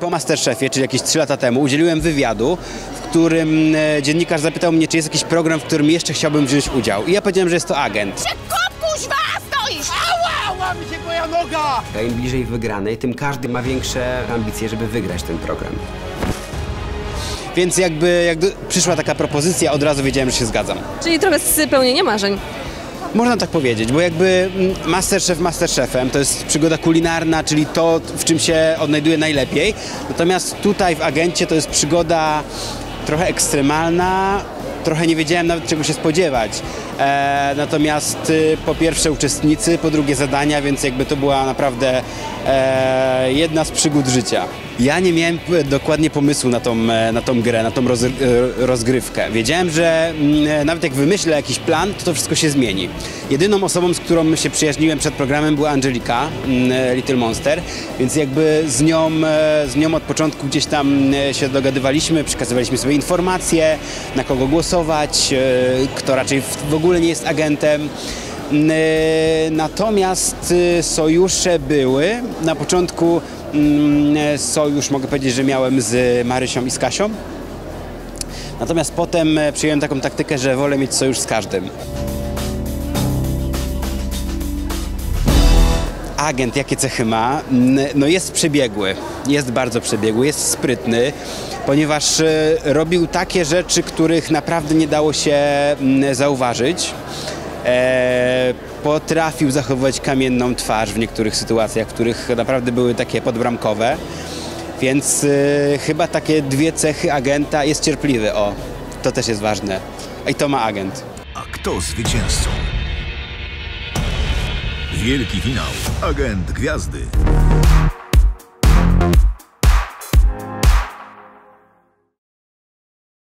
po Masterchefie, czyli jakieś 3 lata temu, udzieliłem wywiadu, w którym e, dziennikarz zapytał mnie, czy jest jakiś program, w którym jeszcze chciałbym wziąć udział. I ja powiedziałem, że jest to agent. Kop kuźwa, stoisz! Ała, łamie się moja noga! Im bliżej wygranej, tym każdy ma większe ambicje, żeby wygrać ten program. Więc jakby, jak do- przyszła taka propozycja, od razu wiedziałem, że się zgadzam. Czyli trochę spełnienie marzeń. Można tak powiedzieć, bo jakby mm, Masterchef Masterchefem to jest przygoda kulinarna, czyli to, w czym się odnajduję najlepiej. Natomiast tutaj w Agencie to jest przygoda trochę ekstremalna, trochę nie wiedziałem nawet czego się spodziewać. E, natomiast y, po pierwsze uczestnicy, po drugie zadania, więc jakby to była naprawdę e, jedna z przygód życia. Ja nie miałem p- dokładnie pomysłu na tą, e, na tą grę, na tą roz, e, rozgrywkę. Wiedziałem, że mm, e, nawet jak wymyślę jakiś plan, to to wszystko się zmieni. Jedyną osobą, z którą się przyjaźniłem przed programem była Angelika, mm, e, Little Monster, więc jakby z nią, e, z nią od początku gdzieś tam e, się dogadywaliśmy, przekazywaliśmy sobie informacje, na kogo głosować, e, kto raczej w, ogóle nie jest agentem. E, Natomiast e, sojusze były. Na początku mm, sojusz mogę powiedzieć, że miałem z Marysią i z Kasią. Natomiast potem przyjąłem taką taktykę, że wolę mieć sojusz z każdym. Agent, jakie cechy ma? No jest przebiegły, jest bardzo przebiegły, jest sprytny, ponieważ e, robił takie rzeczy, których naprawdę nie dało się zauważyć. E, potrafił zachowywać kamienną twarz w niektórych sytuacjach, w których naprawdę były takie podbramkowe. Więc e, chyba takie dwie cechy agenta jest cierpliwy. O, to też jest ważne. I to ma agent. A kto zwycięzcą? Wielki finał. Agent Gwiazdy.